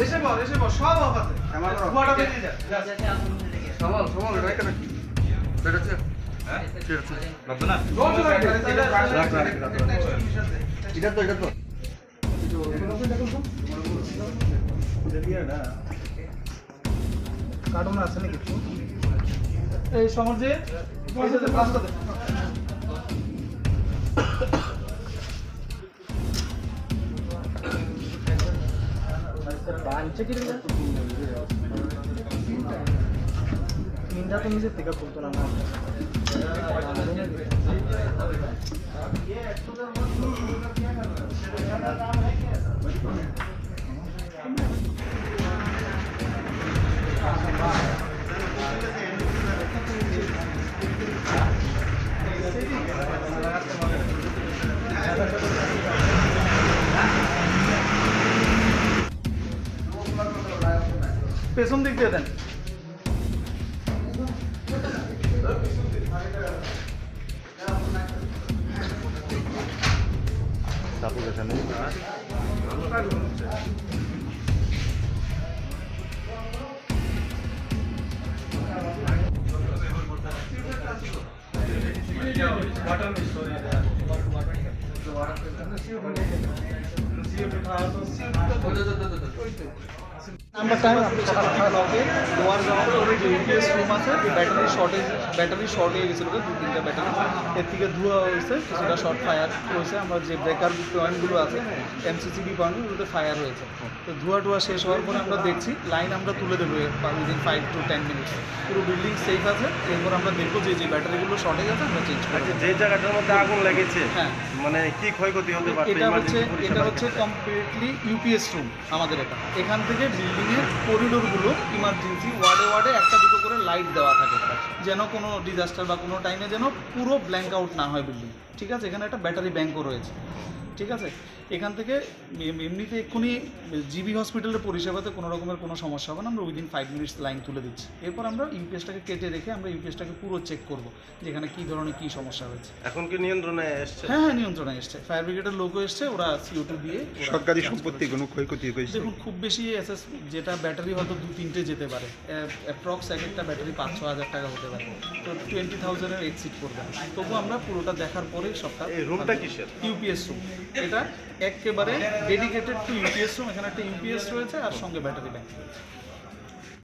এসে বল এসে বল সব অফ আছে ধোঁয়াটা বেরিয়ে ঠিক আছে রোজ রাখ, রাখ, রাখ। এটা তো এটা তো। কার্টুন আছে নাকি কিছু এই দে নিন্দা তো নিজের থেকে করতো না না পেছন দিক দিয়ে দেন তারপর এখানে আমরা টাইম ব্লকে লোয়ার ওর যে ইউপিএস রুম আছে ব্যাটারি শর্টেজ ব্যাটারি শর্ট হয়ে গেছিল দু তিনটা ব্যাটারি এর থেকে ধোঁয়া হয়েছে কিছুটা শর্ট ফায়ার হয়েছে। আমরা যে ব্রেকার পয়েন্টগুলো আছে এমসিসিবি পয়েন্টগুলোতে ফায়ার হয়েছে। তো ধোঁয়া টোয়া শেষ হওয়ার পরে আমরা দেখছি লাইন আমরা তুলে দেবো within five to ten minutes পুরো বিল্ডিং সেফ আছে এরপর আমরা দেখব যে যে ব্যাটারিগুলো শর্টেজ আছে আমরা চেঞ্জ করব আচ্ছা যে জায়গাটার মধ্যে আগুন লেগেছে হ্যাঁ। মানে কি ক্ষয়ক্ষতি হতে পারে এটা হচ্ছে এটা হচ্ছে কমপ্লিটলি ইউপিএস রুম আমাদের এটা। এখান থেকে বিল্ডিং এর করিডোরগুলো ইমার্জেন্সি ওয়ার্ডে ওয়ার্ডে একটা দুটো করে লাইট দেওয়া থাকে। যেন কোনো ডিজাস্টার বা কোনো টাইমে যেন পুরো ব্ল্যাঙ্ক আউট না হয় বিল্ডিং ঠিক আছে? এখানে একটা ব্যাটারি ব্যাংকও রয়েছে। ঠিক আছে? এখান থেকে এমনিতে এক্ষুনি জিবি হসপিটালের পরিষেবাতে কোনো রকমের কোনো সমস্যা হবে না। আমরা উইদিন ফাইভ মিনিটস লাইন তুলে দিচ্ছি। এরপর আমরা ইউপিএসটাকে কেটে রেখে আমরা ইউপিএসটাকে পুরো চেক করব যেখানে কী ধরনের কী সমস্যা হয়েছে। এখন কি নিয়ন্ত্রণে এসছে? হ্যাঁ হ্যাঁ নিয়ন্ত্রণে এসছে। ফায়ার ব্রিগেডের লোকও এসছে ওরা সিও টু দিয়ে সরকারি সম্পত্তি কোনো ক্ষয়ক্ষতি হয়েছে? দেখুন খুব বেশি এসএস যেটা ব্যাটারি হয়তো দু তিনটে যেতে পারে। অ্যাপ্রক্স এক একটা ব্যাটারি পাঁচ ছ হাজার টাকা হতে পারে। তো টোয়েন্টি থাউজেন্ডের এক্সিট করবে। তবু আমরা পুরোটা দেখার পরেই সবটা এই রুমটা কিসের? ইউপিএস রুম এটা একেবারে ডেডিকেটেড টু ইউপিএস রুম এখানে একটা ইউপিএস রয়েছে আর সঙ্গে ব্যাটারি ব্যাংক রয়েছে।